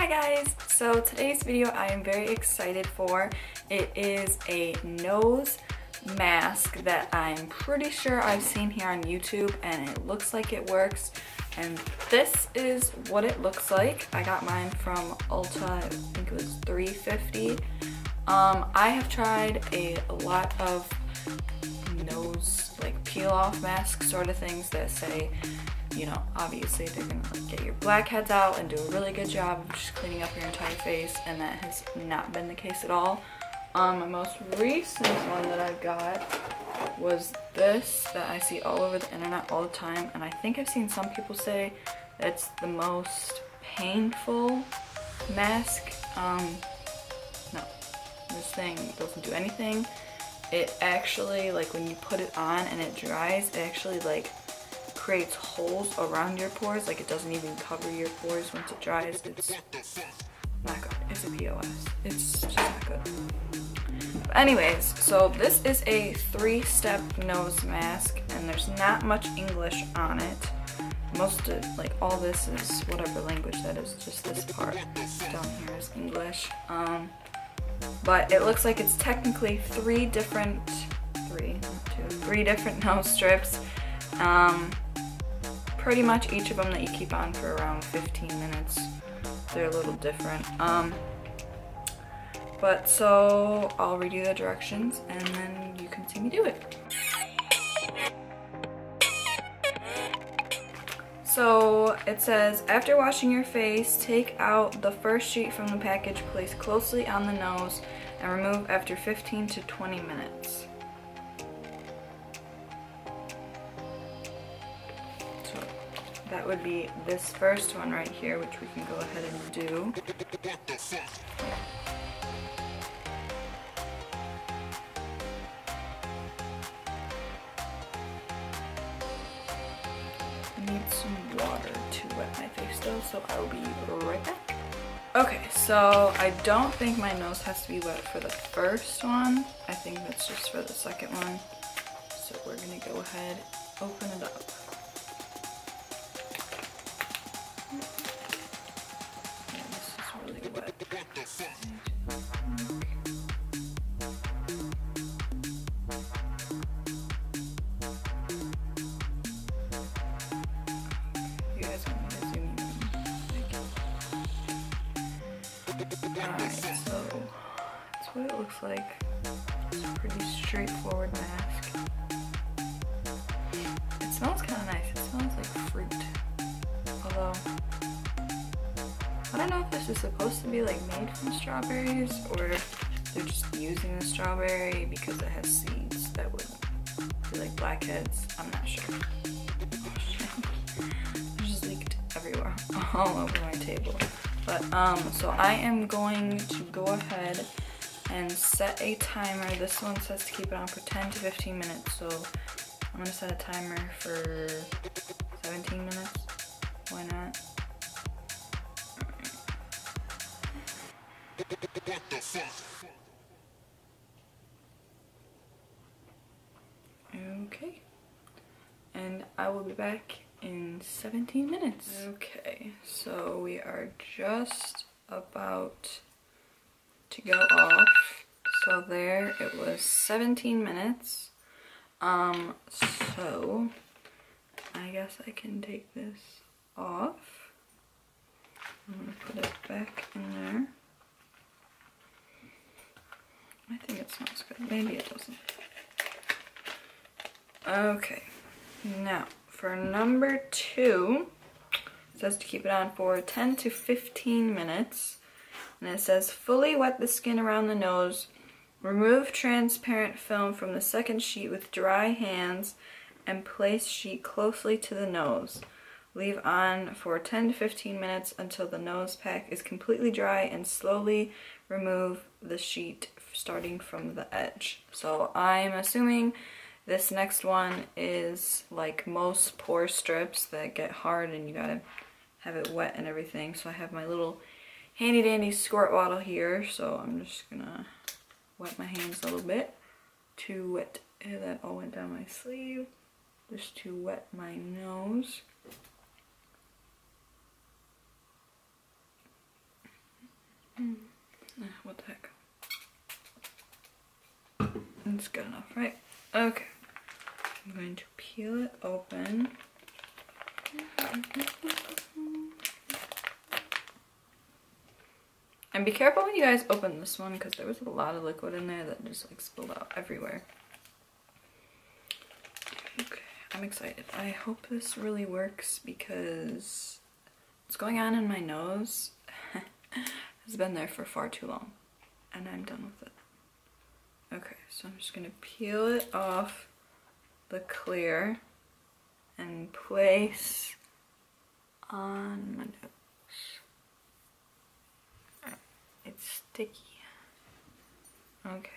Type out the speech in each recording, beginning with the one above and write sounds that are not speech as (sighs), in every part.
Hi guys! So today's video I am very excited for. It is a nose mask that I'm pretty sure I've seen here on YouTube and it looks like it works. And this is what it looks like. I got mine from Ulta, I think it was 350 um, I have tried a lot of nose like peel off mask sort of things that say you know, obviously they're gonna get your blackheads out and do a really good job of just cleaning up your entire face and that has not been the case at all. Um, my most recent one that I got was this that I see all over the internet all the time and I think I've seen some people say it's the most painful mask. Um, no, this thing doesn't do anything. It actually, like when you put it on and it dries, it actually like creates holes around your pores. Like it doesn't even cover your pores once it dries. It's not good. It's a POS. It's just not good. But anyways, so this is a three-step nose mask and there's not much English on it. Most of, like all this is whatever language that is, just this part down here is English. Um, but it looks like it's technically three different, three, two, three different (laughs) nose strips. Um, pretty much each of them that you keep on for around 15 minutes. They're a little different. Um, but so I'll read you the directions and then you can see me do it. So it says, after washing your face, take out the first sheet from the package, place closely on the nose, and remove after 15 to 20 minutes. That would be this first one right here, which we can go ahead and do. I need some water to wet my face though, so I will be right back. Okay, so I don't think my nose has to be wet for the first one. I think that's just for the second one. So we're gonna go ahead, open it up. Is supposed to be like made from strawberries or they're just using the strawberry because it has seeds that would be like blackheads. I'm not sure. (laughs) Oh, just leaked everywhere, (laughs) all over my table. But um, so I am going to go ahead and set a timer. This one says to keep it on for 10 to 15 minutes. So I'm gonna set a timer for 17 minutes. Why not? Okay. And I will be back in 17 minutes. Okay, so we are just about to go off. So there, it was 17 minutes. Um, so I guess I can take this off. I'm gonna put it back in there. I think it smells good. Maybe it doesn't. Okay, now for number two, it says to keep it on for 10 to 15 minutes. And it says fully wet the skin around the nose. Remove transparent film from the second sheet with dry hands and place sheet closely to the nose. Leave on for 10 to 15 minutes until the nose pack is completely dry and slowly remove the sheet starting from the edge. So I'm assuming this next one is like most pore strips that get hard and you gotta have it wet and everything. So I have my little handy dandy squirt bottle here. So I'm just gonna wet my hands a little bit to wet, that all went down my sleeve, just to wet my nose. Mm. what the heck? It's good enough, right? Okay. I'm going to peel it open. And be careful when you guys open this one because there was a lot of liquid in there that just like spilled out everywhere. Okay, I'm excited. I hope this really works because what's going on in my nose (laughs) has been there for far too long and I'm done with it. Okay, so I'm just gonna peel it off the clear and place on my nose. It's sticky. Okay.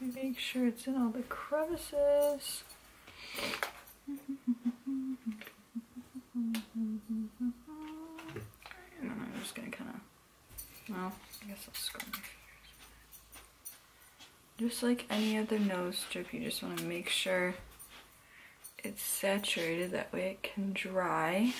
Make sure it's in all the crevices. (laughs) and then I'm just gonna kind of, well, I guess I'll scrub my fingers. Just like any other nose strip, you just want to make sure it's saturated, that way it can dry.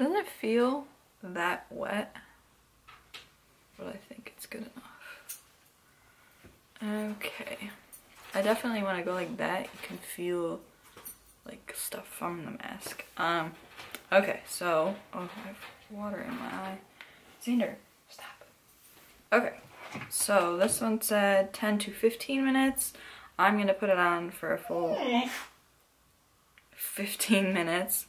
Doesn't it feel that wet? But I think it's good enough. Okay. I definitely want to go like that. You can feel like stuff from the mask. Um, okay, so, oh, I have water in my eye. Xander, stop. Okay, so this one said 10 to 15 minutes. I'm going to put it on for a full 15 minutes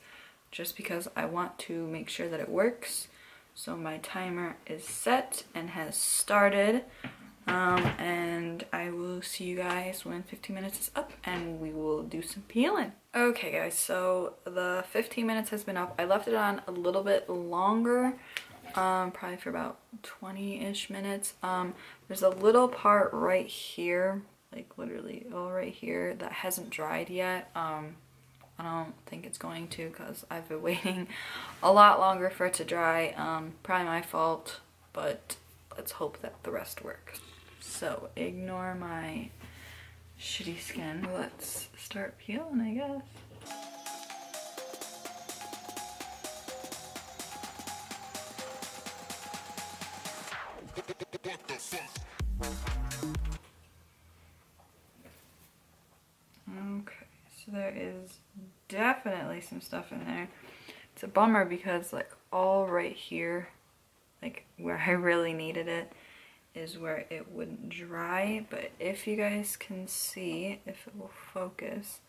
just because I want to make sure that it works. So my timer is set and has started. Um, and I will see you guys when 15 minutes is up and we will do some peeling. Okay guys, so the 15 minutes has been up. I left it on a little bit longer, um, probably for about 20-ish minutes. Um, there's a little part right here, like literally all right here that hasn't dried yet. Um, I don't think it's going to because I've been (laughs) waiting a lot longer for it to dry. Um, probably my fault, but let's hope that the rest works. So ignore my shitty skin. Let's start peeling, I guess. Okay, so there is definitely some stuff in there. It's a bummer because like all right here, like where I really needed it, is where it wouldn't dry. But if you guys can see, if it will focus,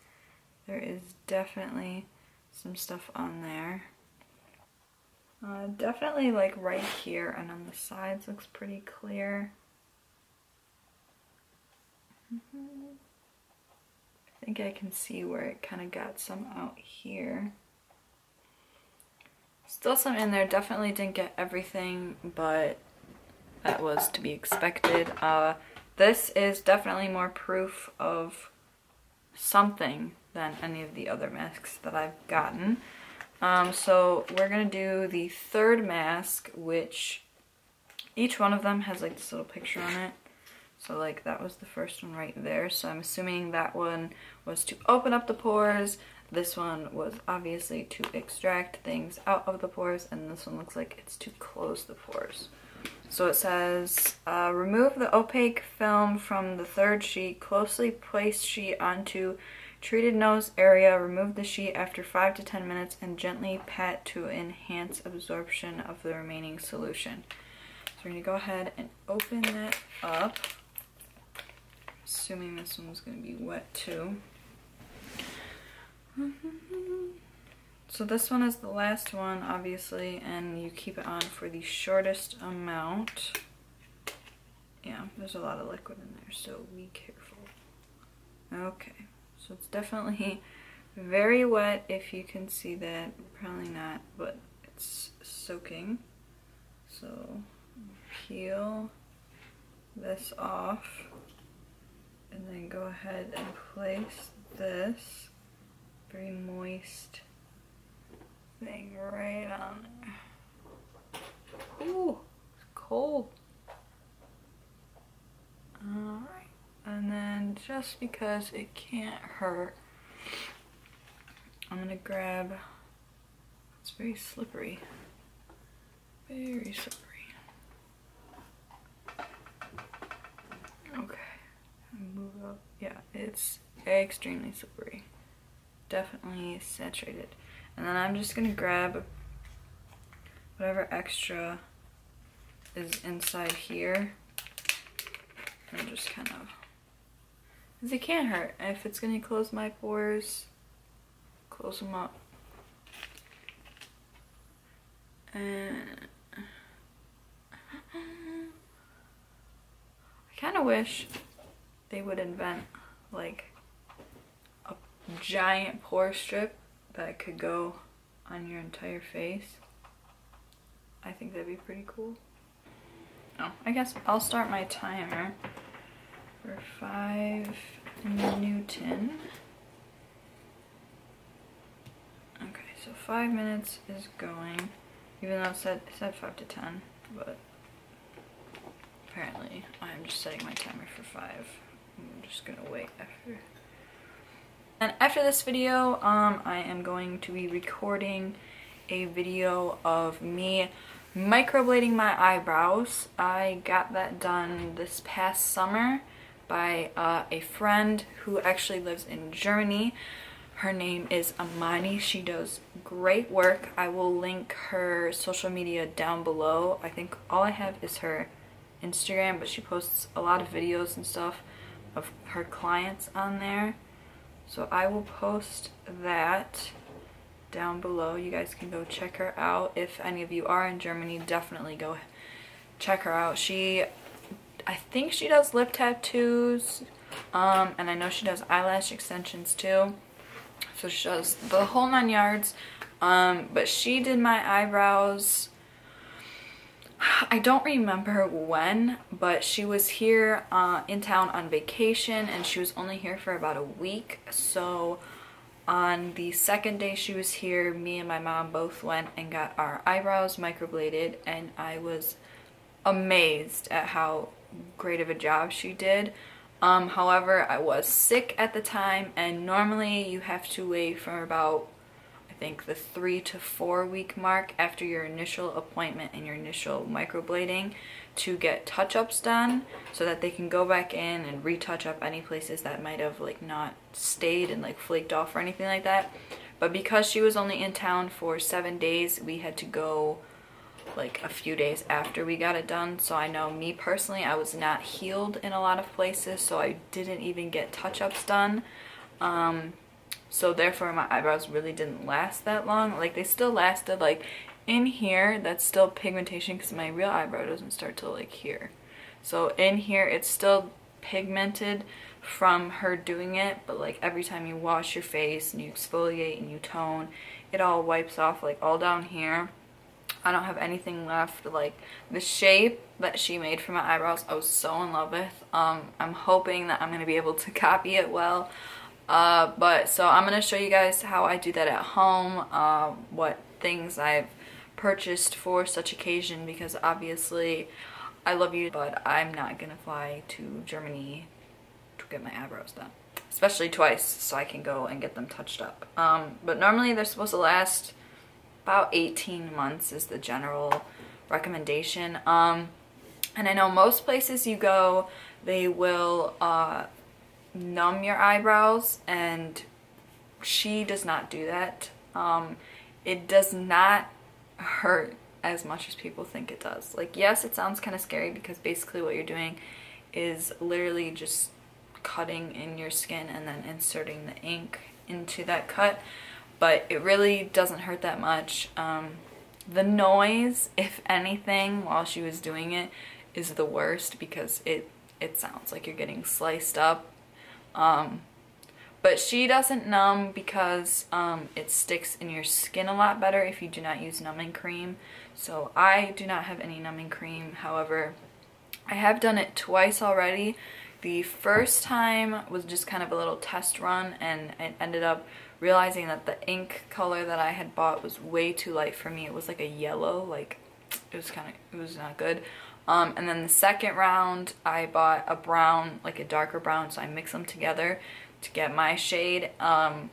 there is definitely some stuff on there. Uh, definitely like right here and on the sides looks pretty clear. Mm -hmm. I think I can see where it kind of got some out here. Still some in there, definitely didn't get everything, but that was to be expected. Uh, this is definitely more proof of something than any of the other masks that I've gotten. Um, so we're going to do the third mask, which each one of them has like this little picture on it. So like that was the first one right there. So I'm assuming that one was to open up the pores. This one was obviously to extract things out of the pores. And this one looks like it's to close the pores. So it says, uh, remove the opaque film from the third sheet, closely place sheet onto treated nose area, remove the sheet after 5 to 10 minutes, and gently pat to enhance absorption of the remaining solution. So we're going to go ahead and open that up assuming this one's going to be wet too. So this one is the last one, obviously, and you keep it on for the shortest amount. Yeah, there's a lot of liquid in there, so be careful. Okay, so it's definitely very wet if you can see that. Probably not, but it's soaking. So peel this off and then go ahead and place this very moist thing right on there. Ooh, it's cold. Alright, and then just because it can't hurt, I'm gonna grab, it's very slippery, very slippery. Okay, move up, yeah, it's extremely slippery, definitely saturated. And then I'm just gonna grab whatever extra is inside here and just kind of, because it can't hurt. If it's gonna close my pores, close them up. And (sighs) I kind of wish they would invent like a giant pore strip that could go on your entire face. I think that'd be pretty cool. Oh, I guess I'll start my timer for five Newton. Okay, so five minutes is going, even though it said, it said five to 10, but apparently I'm just setting my timer for five. I'm just gonna wait after. And after this video, um, I am going to be recording a video of me microblading my eyebrows. I got that done this past summer by uh, a friend who actually lives in Germany. Her name is Amani. She does great work. I will link her social media down below. I think all I have is her Instagram, but she posts a lot of videos and stuff of her clients on there. So I will post that down below. You guys can go check her out. If any of you are in Germany, definitely go check her out. She I think she does lip tattoos. Um, and I know she does eyelash extensions too. So she does the whole nine yards. Um, but she did my eyebrows. I don't remember when, but she was here uh, in town on vacation and she was only here for about a week. So on the second day she was here, me and my mom both went and got our eyebrows microbladed and I was amazed at how great of a job she did. Um, however, I was sick at the time and normally you have to wait for about, think, the three to four week mark after your initial appointment and your initial microblading to get touch-ups done so that they can go back in and retouch up any places that might have like not stayed and like flaked off or anything like that. But because she was only in town for seven days, we had to go like a few days after we got it done. So I know me personally, I was not healed in a lot of places, so I didn't even get touch-ups done. Um, so therefore my eyebrows really didn't last that long. Like they still lasted like in here, that's still pigmentation because my real eyebrow doesn't start till like here. So in here, it's still pigmented from her doing it, but like every time you wash your face and you exfoliate and you tone, it all wipes off like all down here. I don't have anything left. Like the shape that she made for my eyebrows, I was so in love with. Um, I'm hoping that I'm to be able to (laughs) copy it well. Uh, but so I'm going to show you guys how I do that at home, uh, what things I've purchased for such occasion because obviously I love you, but I'm not going to fly to Germany to get my eyebrows done. Especially twice so I can go and get them touched up. Um, but normally they're supposed to last about 18 months is the general recommendation. Um, and I know most places you go, they will uh, numb your eyebrows and she does not do that. Um, it does not hurt as much as people think it does. Like, yes, it sounds kind of scary because basically what you're doing is literally just cutting in your skin and then inserting the ink into that cut but it really doesn't hurt that much. Um, the noise, if anything, while she was doing it is the worst because it, it sounds like you're getting sliced up. Um, but she doesn't numb because um, it sticks in your skin a lot better if you do not use numbing cream. So I do not have any numbing cream. However, I have done it twice already. The first time was just kind of a little test run and it ended up realizing that the ink color that I had bought was way too light for me. It was like a yellow, like it was kind of, it was not good. Um, and then the second round, I bought a brown, like a darker brown, so I mix them together to get my shade. Um,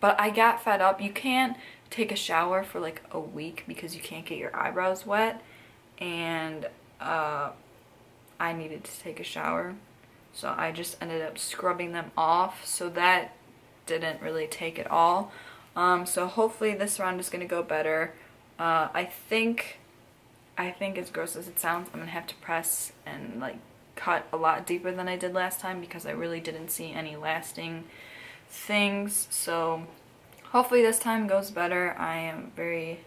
but I got fed up. You can't take a shower for like a week because you can't get your eyebrows wet. And uh, I needed to take a shower. So I just ended up scrubbing them off. So that didn't really take it all. Um, so hopefully this round is going to go better. Uh, I think I think as gross as it sounds, I'm going to have to press and like cut a lot deeper than I did last time because I really didn't see any lasting things. So hopefully this time goes better. I am very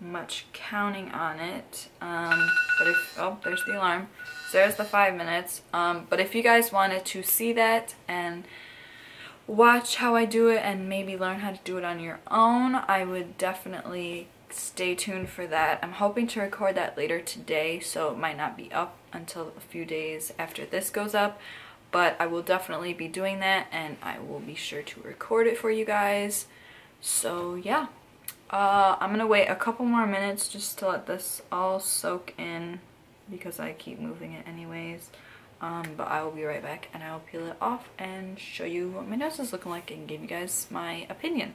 much counting on it. Um, but if, oh, there's the alarm. So there's the five minutes. Um, but if you guys wanted to see that and watch how I do it and maybe learn how to do it on your own, I would definitely stay tuned for that. I'm hoping to record that later today, so it might not be up until a few days after this goes up, but I will definitely be doing that, and I will be sure to record it for you guys. So yeah, uh, I'm gonna wait a couple more minutes just to let this all soak in because I keep moving it anyways. Um, but I will be right back and I will peel it off and show you what my nose is looking like and give you guys my opinion.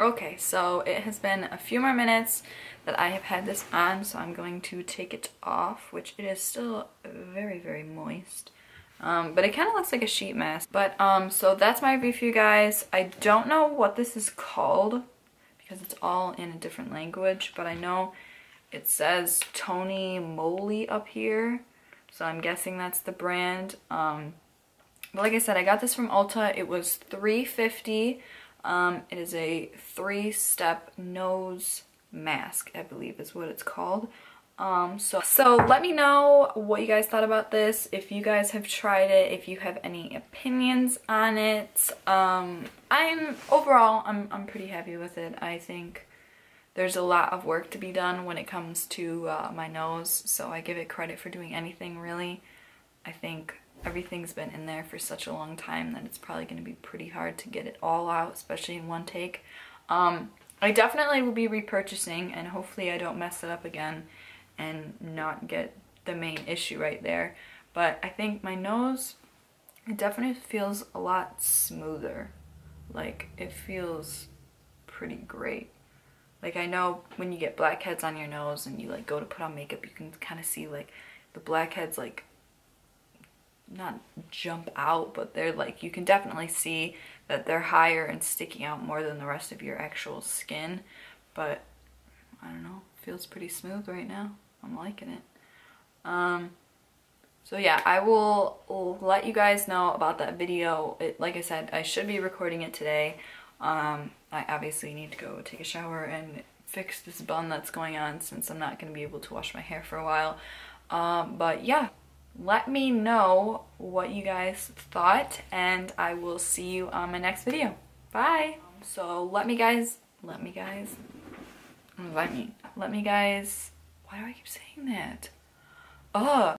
Okay, so it has been a few more minutes that I have had this on, so I'm going to take it off, which it is still very, very moist. Um, but it kind of looks like a sheet mask. But, um, so that's my review for you guys. I don't know what this is called because it's all in a different language, but I know it says Tony Moly up here. So I'm guessing that's the brand. Um, but like I said, I got this from Ulta. It was 350 um, it is a three-step nose mask, I believe is what it's called. Um, so, so let me know what you guys thought about this, if you guys have tried it, if you have any opinions on it. Um, I'm, overall, I'm, I'm pretty happy with it. I think there's a lot of work to be done when it comes to uh, my nose, so I give it credit for doing anything really. I think everything's been in there for such a long time that it's probably going to be pretty hard to get it all out, especially in one take. Um, I definitely will be repurchasing and hopefully I don't mess it up again and not get the main issue right there. But I think my nose, it definitely feels a lot smoother. Like it feels pretty great. Like I know when you get blackheads on your nose and you like go to put on makeup, you can kind of see like the blackheads like not jump out, but they're like, you can definitely see that they're higher and sticking out more than the rest of your actual skin. But I don't know, feels pretty smooth right now. I'm liking it. Um, so yeah, I will let you guys know about that video. It, like I said, I should be recording it today. Um, I obviously need to go take a shower and fix this bun that's going on since I'm not going to be able to wash my hair for a while. Um, but yeah, let me know what you guys thought and I will see you on my next video. Bye! So let me guys, let me guys, let me, let me guys, why do I keep saying that? Ugh,